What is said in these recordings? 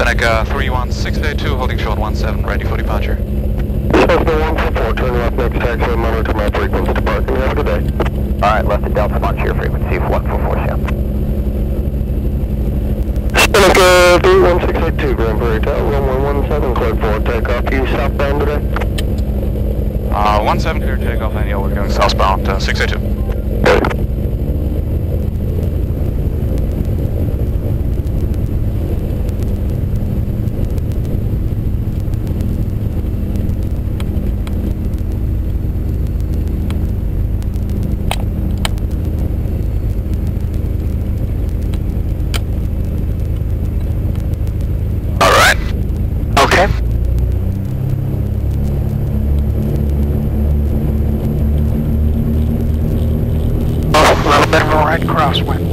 Seneca 31682, holding short 17, ready for departure. Cessna 144, turn left next taxi and monitor my frequency to parking. Have a good day. Alright, left at Delta, launch your frequency of 144 Sam. Seneca 31682, Grand Prairie Tower, 1117, cleared for takeoff. You southbound today? Uh, 17 clear takeoff, and yeah, we're going southbound, uh, 682. Good. Alright. Okay. Oh, a little bit of a right crosswind.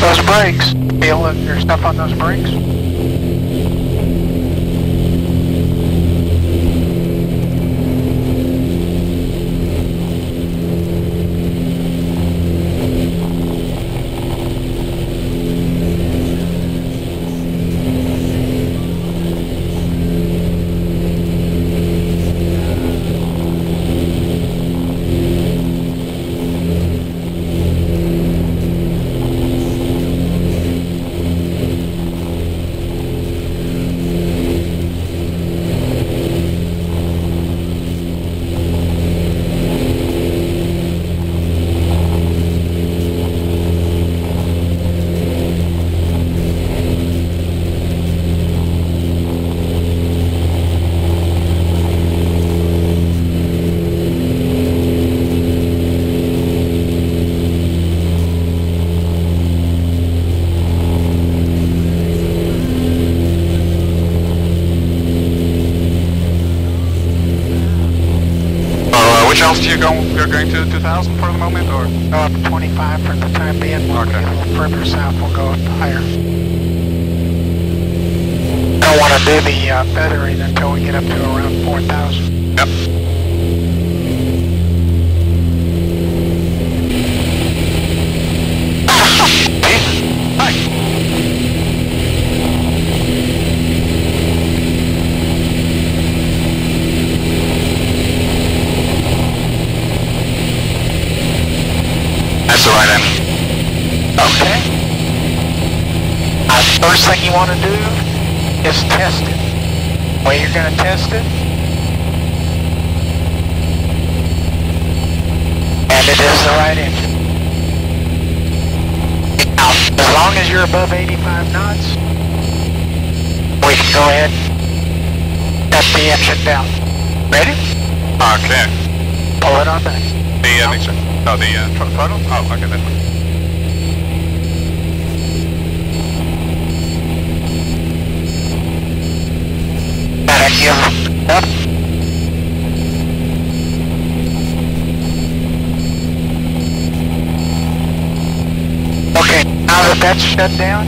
Get brakes. Feel your stuff on those brakes. Which altitude going, you're going to 2000 for the moment, or? Go up 25 for the time being. We'll Okay. get further south, we'll go up higher. Don't want to do the uh, feathering until we get up to around 4,000. Yep. That's the right end. Okay. Uh, first thing you want to do is test it. Way you're going to test it. And it is the right engine. Now, as long as you're above 85 knots, we can go ahead and shut the engine down. Ready? Okay. Pull it on back. The mixer. Oh, the uh, thr- throttle? Oh, okay, that one. Gotta give. Okay, now that that's shut down,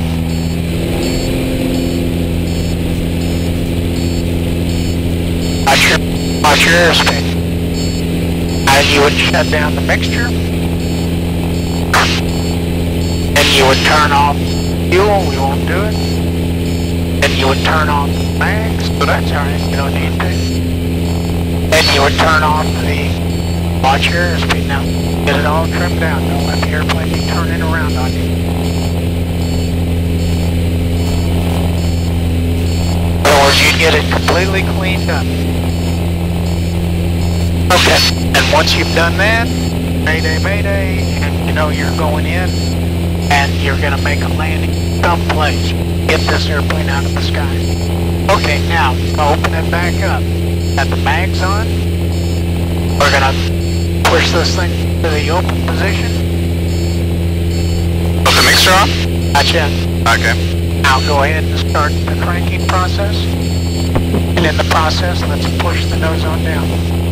watch your, watch your airspace. Now you would shut down the mixture. Then you would turn off fuel, we won't do it. Then you would turn off the mags, so that's alright, you don't need to. Then you would turn off the watch your now. Get it all trimmed down, don't let the airplane be turning around on you get it completely cleaned up. Okay, and once you've done that, mayday, mayday, and you know you're going in, and you're gonna make a landing someplace. Get this airplane out of the sky. Okay, now, open it back up. Got the mags on. We're gonna push this thing to the open position. Put the mixer on? Gotcha. Okay. Now go ahead and start the cranking process. And in the process, let's push the nose on down.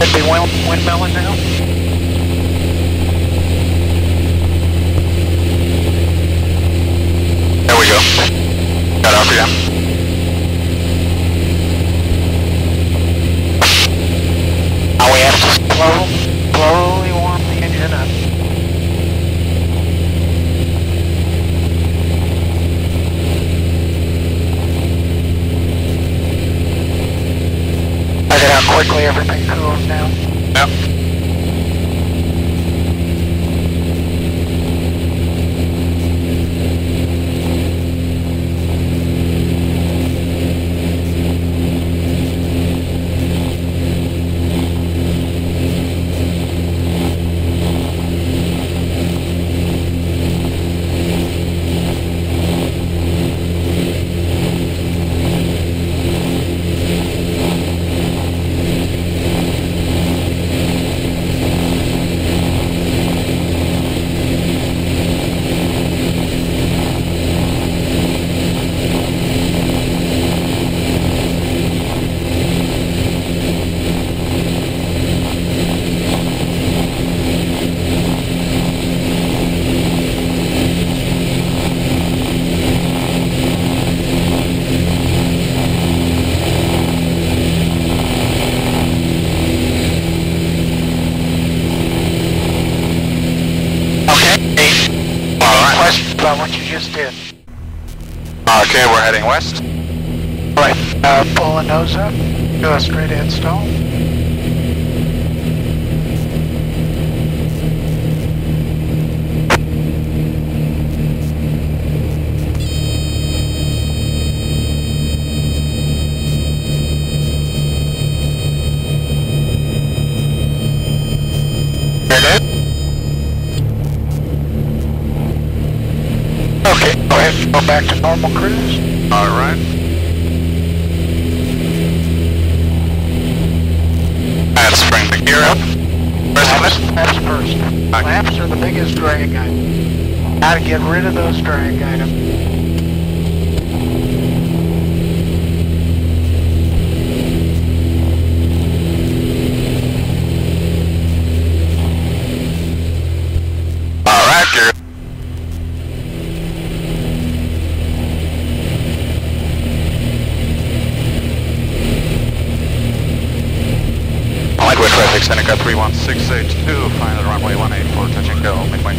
Could be wind, windmilling now. There we go. Got RPM. Now we have to slow, slowly warm the engine up. Look at how quickly everything cools down. Yep. Okay. Any Alright. questions about what you just did? Okay, we're heading west. Right. Uh, the nose up. A straight install. There Okay, go ahead and go back to normal cruise. Alright. And spring the gear up. Rest Flaps, of it. flaps first. Okay. Flaps are the biggest drag item. Gotta get rid of those drag items. Seneca 31682, final runway 18 for touch and go, midway.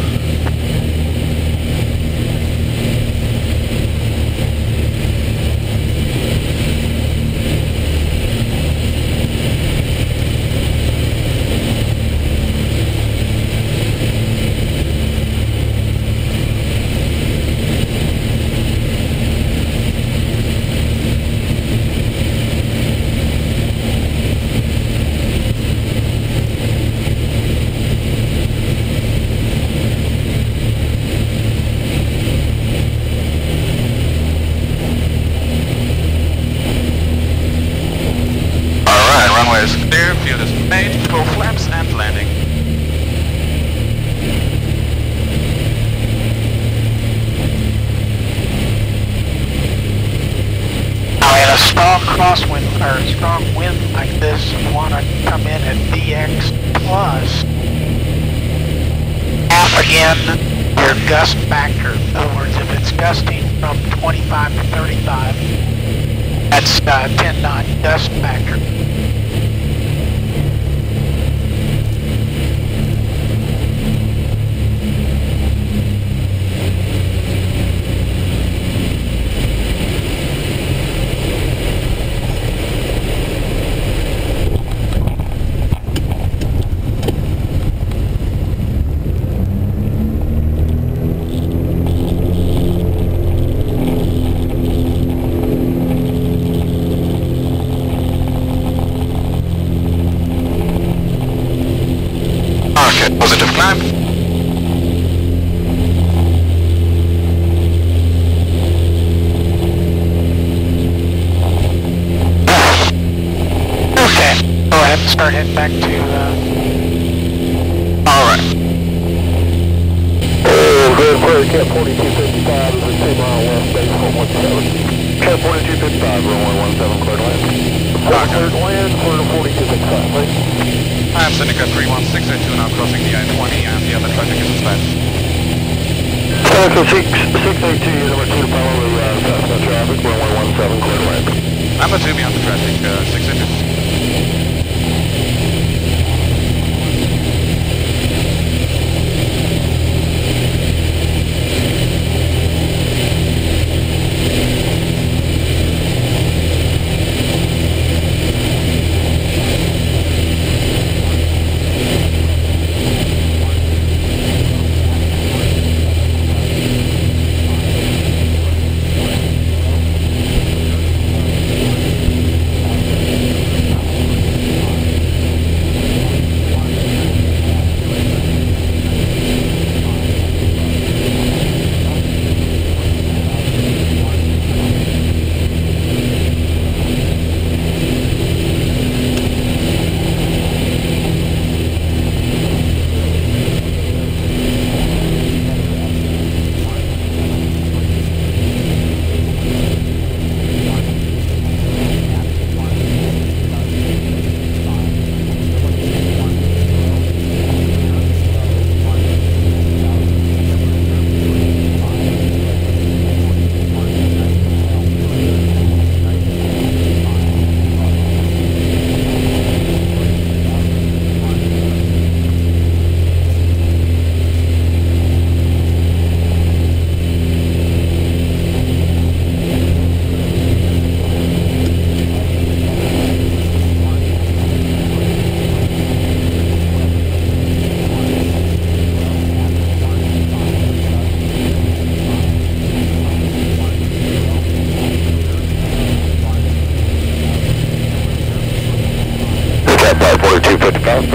Alright, runway is clear, field is made, full flaps and landing. Now in a strong crosswind, or a strong wind like this, you want to come in at VX plus half again your gust factor. In other words, if it's gusting from 25 to 35, that's uh, 10 knot gust factor. Okay, positive climb. Okay, go ahead and start heading back to uh, Alright. Prairie Cat 4255 is a two mile west base 117. Cat 4255, runway 17, cleared land. Cleared land, cleared 4255, thanks. I'm Seneca 31682 now crossing the I-20 and the other traffic is dispatched. Seneca 682, number 2 to follow the uh, southbound traffic, runway 17, cleared land. Number 2 beyond the traffic, uh, 682.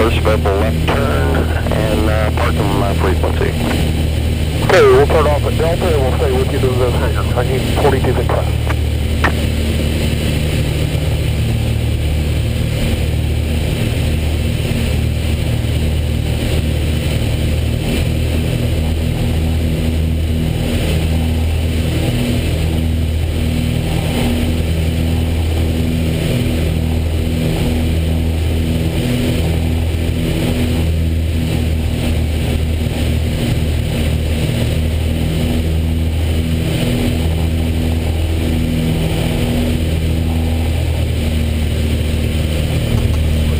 54255, first available left turn, and uh, park on my frequency. Okay, we'll turn off at Delta and we'll stay with you to the hangar. I need 4255.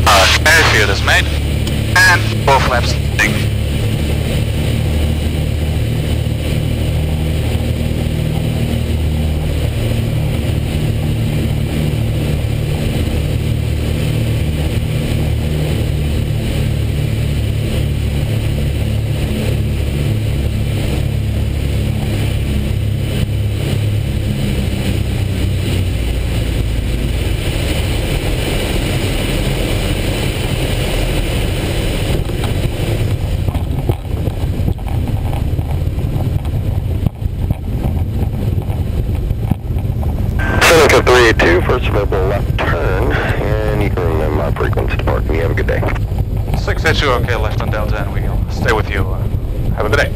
Uh, airfield is made. And both flaps ding. Seneca 382, first available left turn, and you can remember my frequency to park. You have a good day. 682 okay left on Delta and we'll stay with you. Have a good day.